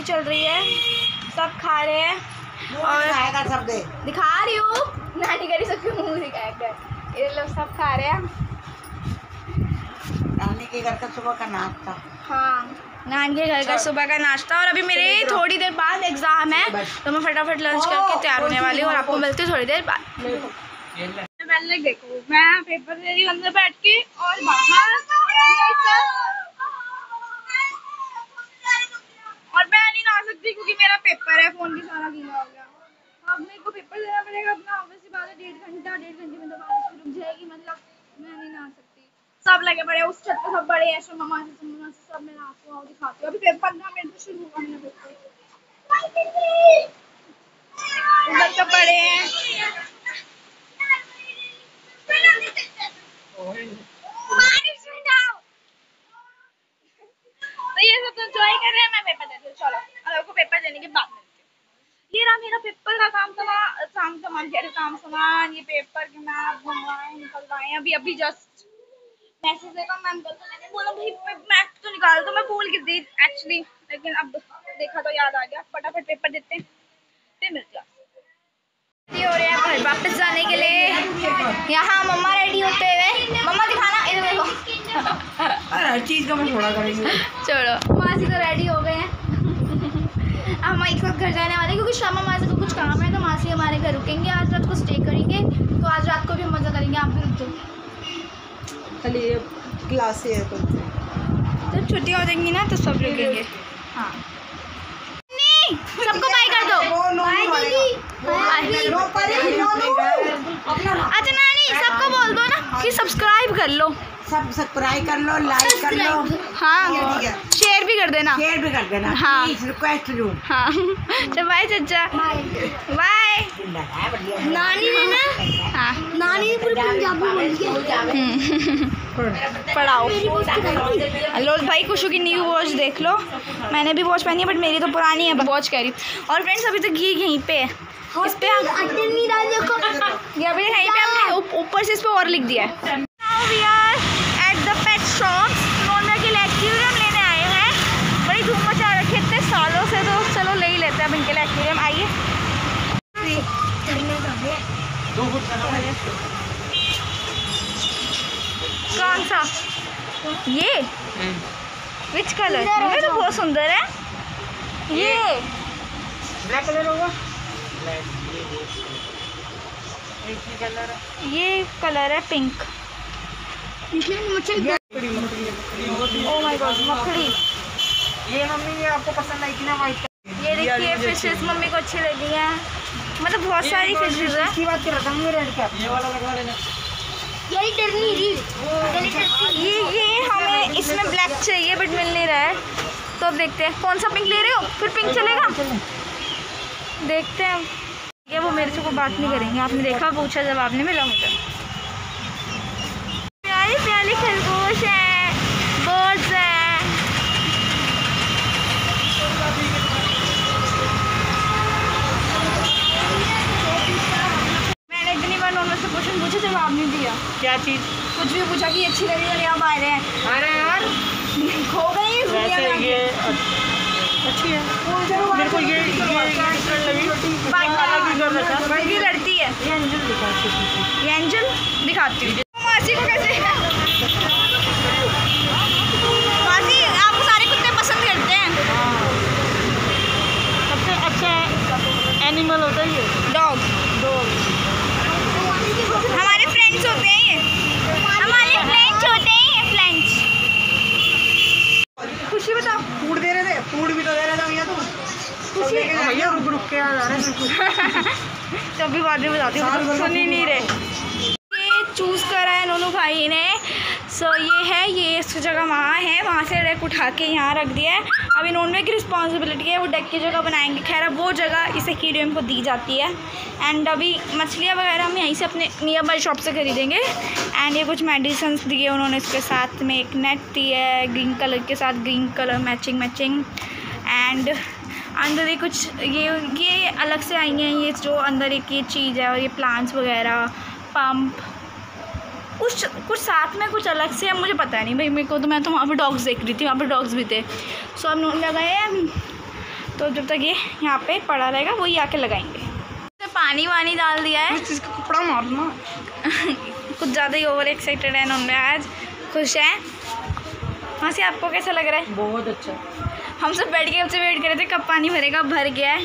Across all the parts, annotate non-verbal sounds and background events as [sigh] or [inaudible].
Party चल रही है। सब खा रहे हैं। और खाएगा सब दे। दिखा रही हूँ। नानी करी सबके मुँह दिखाया कर। ये लोग सब खा रहे हैं। नानी के घर का सुबह का नाश्ता। हाँ। नान के घर का सुबह का नाश्ता। और अभी मेरे थोड़ी देर बाद एग्ज़ाम है। तो मैं फटाफट लंच करके तैयार होने वाली हूँ और आपको मिलती हूँ थोड़ी देर बाद। पहले देखो मैं पेपर दे रही हूँ अंदर बैठ के और बाहर ये सब और मैं नहीं नहा सकती क्योंकि मेरा भी सारा गीला हो गया। अब मेरे को पेपर देना पड़ेगा अपना। ऑफ़िस सी बात है डेढ़ घंटा डेढ़ घंटे में तो बारिश रुक जाएगी। मतलब मैं नहीं नहा सकती। सब लगे पड़े उस छत सब बड़े हैं। शो मामा से मम्मा से सब मैं आपको आओ दिखाती हूँ। अभी पेपर पंद्रह मिनट में शुरू होगा मेरा पेपर उधर बड़े हैं बारिश में जाओ तो ये सब तो एंजॉय कर रहे हैं मैं पेपर देती हूँ चलो अब आपको पेपर देने के बाद मिलती हूँ ये रहा मेरा पेपर का काम सामान काम सामान कह रहे काम सामान ये पेपर के मैप मंगवाए निकलवाए। अभी अभी जस्ट मैसेज देखा मैम कल मैंने बोला भाई मैप तो निकाल दो मैं भूल गई थी एक्चुअली लेकिन अब देखा तो याद आ गया फटाफट पेपर देते हैं फिर मिलते हैं। हो रहे हैं घर वापस जाने के लिए। यहाँ मम्मा रेडी होते हुए मम्मा दिखाना इधर देखो। हर चीज़ का मैं थोड़ा करेंगे। छोड़ो मासी तो रेडी हो गए हैं। हम एक साथ घर जाने वाले क्योंकि शामा मासी को कुछ काम है तो मासी हमारे घर रुकेंगे आज रात को स्टे करेंगे तो आज रात को भी हम मज़ा करेंगे आप भी रुक जाओ। खाली क्लास है तो। जब छुट्टी हो जाएँगी ना तो सब रुकेंगे। हाँ। नहीं, सबको बाय कर दो। नो अपना अच्छा नानी सबको बोल दो ना कि सब्सक्राइब कर लो। सब सब्सक्राइब कर लो लाइक कर लो। हाँ। है। कर देना। शेयर भी कर देना हाँ। प्लीज़ रिक्वेस्ट ज़रूर हाँ। चल बाय चचा। बाय है नानी ने ना? हाँ। नानी पूरी पंजाबी बोल पढ़ाओ। लोल भाई खुशू की न्यू वॉच देख लो। मैंने भी वॉच पहनी है बट मेरी तो पुरानी है वॉच कह रही और फ्रेंड्स अभी तक ये यहीं पे है। इस पे हम ये अभी यहीं पे हमने ऊपर से इस पे और लिख दिया है Now we are at the pet shop. नोना के लिए एक्वेरियम लेने आए हैं बड़ी धूम मचा रखी है इतने सालों से तो चलो ले ही लेते हैं अब इनके लिए एक्वेरियम आइए कौन सा ये। विच कलर ये तो बहुत सुंदर है। ये। ब्लैक कलर होगा? ये कलर है। पिंक ओ माय गॉड मखड़ी ये मम्मी ये आपको पसंद आई ना? व्हाइट ये देखिए फिशेस मम्मी को अच्छी लगी हैं। मतलब बहुत सारी फिशेस हैं। बात कर रहा था मैं रेड कैप ये वाला लगवा लेना। ये ये हमें इसमें ब्लैक चाहिए बट मिल नहीं रहा है तो अब देखते हैं। कौन सा पिंक ले रहे हो? फिर पिंक चलेगा? देखते हैं। ये वो मेरे से कोई बात नहीं करेंगे। आपने देखा पूछा जवाब नहीं मिला मुझे। प्यारी प्यारी खरगोश है। बर्ड्स है। जवाब नहीं दिया। क्या चीज़? कुछ भी पूछा कि अच्छी लगी और आ रहे हैं। अरे यार खो गई इस दुनिया वैसे में ये अच्छी है। मेरे को ये ये लगी। ही लड़ती है। ये एंजल दिखा अच्छी ये एंजल दिखाती हूँ। मासी को कैसे? मासी आप सारे कुत्ते पसंद करते हैं। सबसे अच्छा एनिमल होता है ये। डॉग डॉग हमारे फ्रेंड्स होते हैं ये हमारे फ्रेंड्स होते हैं ये फ्रेंड्स खुशी बताओ फ़ूड दे रहे थे फ़ूड भी तो दे रहे थे भैया तुम भैया रुक रुक के आ जा रहे तो अभी बाद में बताती हूँ का सुन ही नहीं रहे। ये चूज़ करा है नोनू भाई ने। सो ये है ये इस जगह वहाँ है। वहाँ से डेक उठा के यहाँ रख दिया है। अभी नोनवे की रिस्पॉन्सिबिलिटी है वो डेक की जगह बनाएँगे। खैर अब वो जगह इस एक्वेरियम को दी जाती है। एंड अभी मछलियाँ वगैरह हम यहीं से अपने नियर बाई शॉप से खरीदेंगे। एंड ये कुछ मेडिसिन दिए उन्होंने इसके साथ में। एक नेट दी है ग्रीन कलर के साथ green colour matching matching and अंदर ये कुछ ये ये अलग से आई हैं ये जो अंदर एक ये चीज़ है और ये प्लांट्स वगैरह पंप कुछ कुछ साथ में कुछ अलग से है मुझे पता नहीं। भाई मेरे को तो मैं तो वहाँ पर डॉग्स देख रही थी वहाँ पर डॉग्स भी थे। सो हम लोग लगाए हैं तो जब तक ये यहाँ पे पड़ा रहेगा वही आके लगाएँगे। तो पानी वानी डाल दिया है। इस चीज़ का कपड़ा मारना। [laughs] कुछ ज़्यादा ही ओवर एक्साइटेड है इन्होंने आज। खुश हैं? हाँ से आपको कैसा लग रहा है? बहुत अच्छा। हम सब बैठ के हमसे वेट कर रहे थे कब पानी भरेगा भर गया है।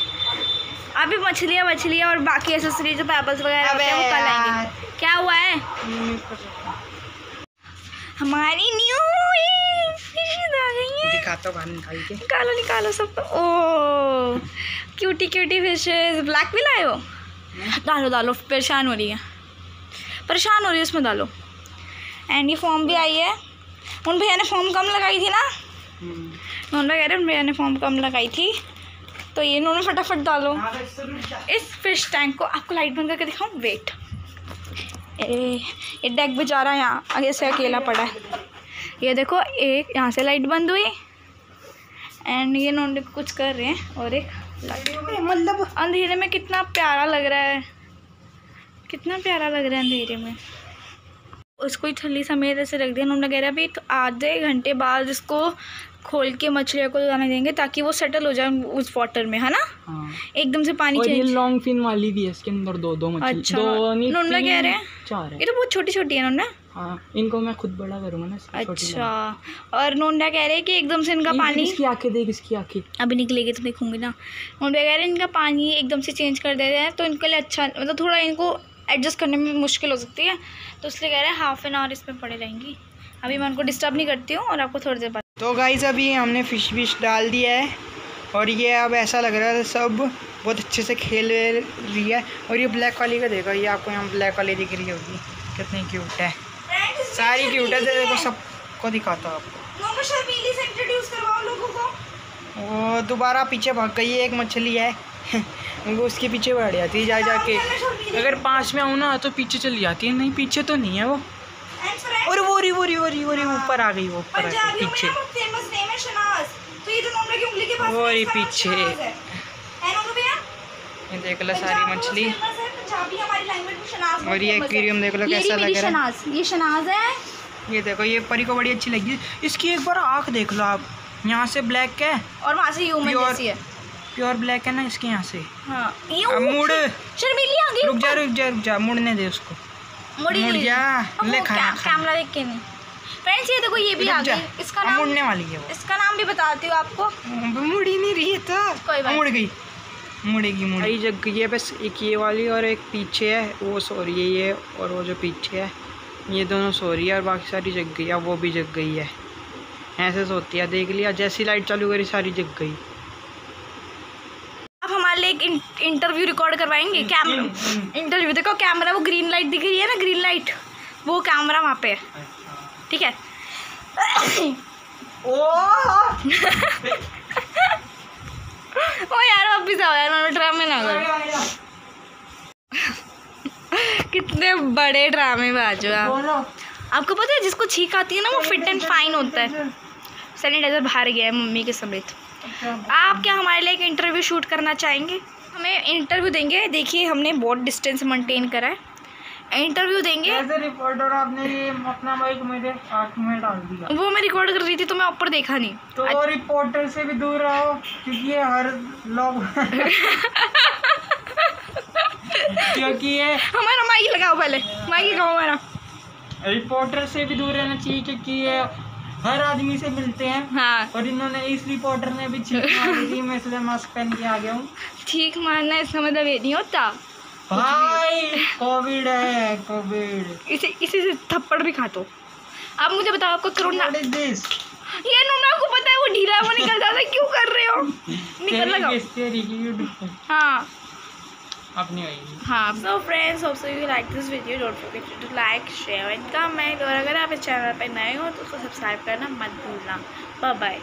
अभी मछलियाँ मछलियाँ और बाकी एसेसरी जो पेबल्स वगैरह होते हैं वो कल आएँगे क्या हुआ है? हमारी न्यू दिखाता हूँ निकाल के। निकालो निकालो सब oh cutie cutie fishes black भी लाए हो? डालो डालो परेशान हो रही है। परेशान हो रही है उसमें डालो। एंड ये फॉर्म भी आई है। उन भैया ने फॉर्म कम लगाई थी ना? हम्म। उन भैया भैया ने फॉर्म कम लगाई थी तो ये इन्होंने फटाफट डालो। इस फ़िश टैंक को आपको लाइट बंद करके दिखाऊँ? वेट ए ये डेक है यहाँ आगे से अकेला पड़ा है। ये देखो एक यहाँ से लाइट बंद हुई एंड ये इन्होंने कुछ कर रहे हैं और एक मतलब अंधेरे में कितना प्यारा लग रहा है। कितना प्यारा लग रहा है अंधेरे में। उसको ही थली समेत ऐसे रख दिया उन्होंने कह रहा भाई तो आधे घंटे बाद इसको खोल के मछलियों को लगाने देंगे ताकि वो सेटल हो जाए उस वाटर में है ना? हाँ। एकदम से पानी और ये लॉन्ग फिन वाली भी है इसके अंदर दो दो मछली। अच्छा। दो नहीं नॉनवेज तीन, कह रहे हैं? चार है। ये तो बहुत छोटी छोटी है इन्होंने हाँ इनको मैं खुद बड़ा करूँगा ना अच्छा। और नोंडा कह रहे हैं कि एकदम से इनका पानी इसकी आँखें देख इसकी आँखें। अभी निकलेगी तो देखूँगी ना। नोंडा कह रहे हैं इनका पानी एकदम से चेंज कर देते हैं तो इनके लिए अच्छा मतलब थोड़ा इनको एडजस्ट करने में मुश्किल हो सकती है। तो इसलिए कह रहे हैं हाफ़ एन आवर इसमें पड़े रहेंगी। अभी मैं उनको डिस्टर्ब नहीं करती हूँ और आपको थोड़ी देर तो गाइस अभी हमने फ़िश विश डाल दिया है और ये अब ऐसा लग रहा है सब बहुत अच्छे से खेल रही है और ये ब्लैक वाली का देखो ये आपको यहाँ ब्लैक वाली दिख रही होगी। कितनी क्यूट है। सारी क्यूट है देखो सबको दिखाता हूँ आपको। वो दोबारा पीछे भाग गई है एक मछली है। [laughs] वो उसके पीछे बढ़ जाती है जा जाके। अगर पास में आऊँ ना तो पीछे चली जाती है। नहीं पीछे तो नहीं है वो। रही वो रही वो रही वो रही ऊपर आ गई वो ऊपर आ गई पीछे। फ़ेमस नेम है शनाज। तो ये जो नोंडा की उंगली के पास वो है, ही इसका नाम पीछे। ये देख लो सारी मछली। और ये aquarium देख लो कैसा लग रहा है। ये शनाज है। ये देखो ये परी को बड़ी अच्छी लगी। इसकी एक बार आँख देख लो आप। यहाँ से ब्लैक है। और वहाँ से ह्यूमन जैसी है। प्योर ब्लैक है ना इसके यहाँ से। हाँ। मुड़। शर्मीली आ गई रुक जा रुक जा रुक जा। मुड़ने दे उसको। मुड़ी मुड़ नहीं। ले खाना कैमरा देख के नहीं। फ्रेंड्स ये देखो ये भी आ गई। इसका नाम मुड़ने वाली है वो। इसका नाम भी बताती हूँ आपको। मुड़ नहीं रही है तो। कोई बात मुड़ गई। मुड़ेगी मुड़ी जग गई है बस एक ये वाली और एक पीछे है। वो सो रही है ये और वो जो पीछे है। ये दोनों सो रही है और बाकी सारी जग गई। है वो भी जग गई है। ऐसे सोती है। देख लिया जैसी लाइट चालू करी सारी जग गई। हमारे एक इंटरव्यू रिकॉर्ड करवाएँगे कैमरा इंटरव्यू देखो कैमरा वो ग्रीन लाइट दिख रही है ना ग्रीन लाइट वो कैमरा वहाँ पे है। ठीक है? [coughs] [laughs] ओ यार वापिस आओ यार मैं ड्रामे ना करो। [laughs] कितने बड़े ड्रामे बाजू आप आपको पता है जिसको छींक आती है ना वो फिट एंड फाइन होता है। सैनिटाइजर बाहर गया है मम्मी के समेत। आप क्या हमारे लिए एक इंटरव्यू शूट करना चाहेंगे? हमें इंटरव्यू देंगे। देखिए हमने बहुत डिस्टेंस मेंटेन करा है। इंटरव्यू देंगे। ऐसे रिपोर्टर आपने ये अपना माइक मेरे आँख में डाल दिया। वो मैं रिकॉर्ड कर रही थी तो मैं ऊपर देखा नहीं। तो रिपोर्टर से भी दूर रहो क्योंकि ये हर लोग क्योंकि ये हमारा माइक लगाओ पहले। माइक लगाओ हमारा। रिपोर्टर से भी दूर रहना चाहिए क्योंकि ये हर आदमी से मिलते हैं। हाँ। और इन्होंने इस रिपोर्टर ने भी छींक मारी थी मैं इसलिए मास्क पहन के आ गया हूँ। ठीक मारना इसका मतलब ये नहीं होता। भाई कोविड है कोविड इसे इसी से थप्पड़ भी खा दो आप मुझे बताओ आपको कोरोना? ये नोना को पता है वो ढीला है, वो निकल जाता है क्यों कर रहे हो? [laughs] निकल लगाओ। यूट्यूब हाँ। हाँ so friends hope so you like this video don't forget to like share and comment और अगर आप इस चैनल पर नए हो तो उसको सब्सक्राइब करना मत भूलना। Bye bye